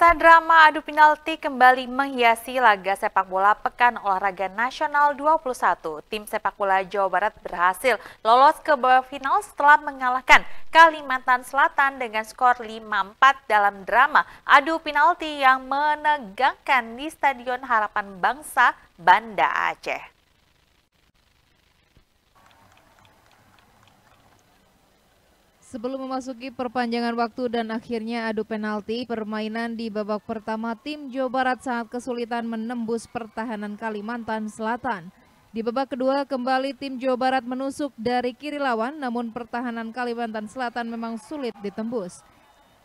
Pemirsa drama adu penalti kembali menghiasi laga sepak bola Pekan Olahraga Nasional 21. Tim sepak bola Jawa Barat berhasil lolos ke babak final setelah mengalahkan Kalimantan Selatan dengan skor 5-4 dalam drama adu penalti yang menegangkan di Stadion Harapan Bangsa, Banda Aceh. Sebelum memasuki perpanjangan waktu dan akhirnya adu penalti, permainan di babak pertama tim Jawa Barat sangat kesulitan menembus pertahanan Kalimantan Selatan. Di babak kedua kembali tim Jawa Barat menusuk dari kiri lawan namun pertahanan Kalimantan Selatan memang sulit ditembus.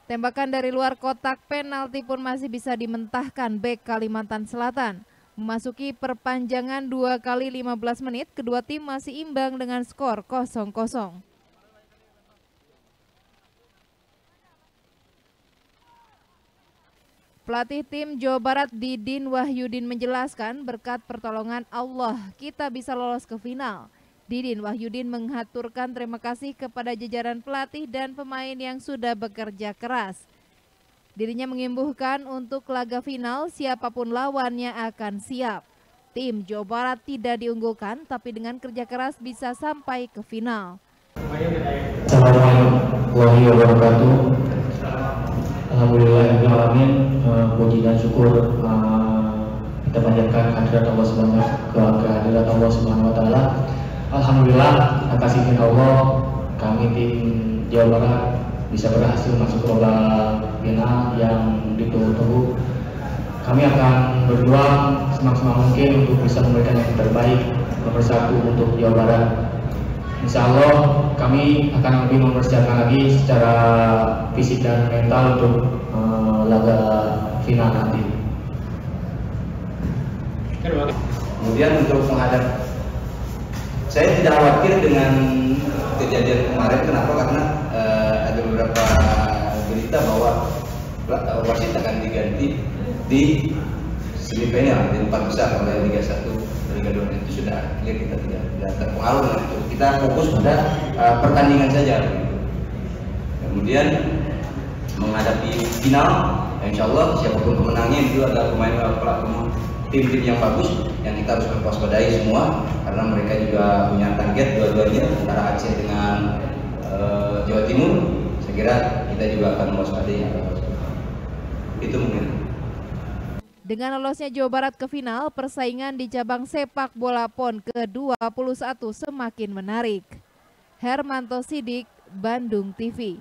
Tembakan dari luar kotak penalti pun masih bisa dimentahkan bek Kalimantan Selatan. Memasuki perpanjangan 2 kali 15 menit, kedua tim masih imbang dengan skor 0-0. Pelatih tim Jawa Barat Didin Wahyudin menjelaskan berkat pertolongan Allah kita bisa lolos ke final. Didin Wahyudin mengaturkan terima kasih kepada jajaran pelatih dan pemain yang sudah bekerja keras. Dirinya mengimbuhkan untuk laga final siapa pun lawannya akan siap. Tim Jawa Barat tidak diunggulkan tapi dengan kerja keras bisa sampai ke final. Assalamualaikum warahmatullahi wabarakatuh. Alhamdulillahirrahmanirrahim uh, puji dan syukur uh, kita panjatkan hadirat Allah subhanahu ke kehadirat Allah subhanahu wa taala. Alhamdulillah atas izin Allah kami tim Jawa Barat bisa berhasil masuk ke babak final yang ditunggu-tunggu. Kami akan berjuang semaksimal mungkin untuk bisa memberikan yang terbaik nomor satu untuk Jawa Barat Insya Allah kami akan lebih mempersiapkan lagi secara fisik dan mental untuk uh, laga final nanti. Kemudian untuk menghadap, saya tidak khawatir dengan kejadian kemarin. Kenapa? Karena uh, ada beberapa berita bahwa wasit akan diganti di semifinal di empat besar oleh Liga 1 Liga 2 itu sudah clear kita tidak tidak terpengaruh dengan itu. Kita fokus pada uh, pertandingan saja. Kemudian menghadapi final, insya Allah siapa pun pemenangnya itu adalah pemain tim-tim yang bagus yang kita harus waspadai semua karena mereka juga punya target dua-duanya antara Aceh dengan uh, Jawa Timur. Saya kira kita juga akan mewaspadai. Itu mungkin. Dengan lolosnya Jawa Barat ke final, persaingan di cabang sepak bola PON ke-21 semakin menarik. Hermanto Sidik, Bandung TV.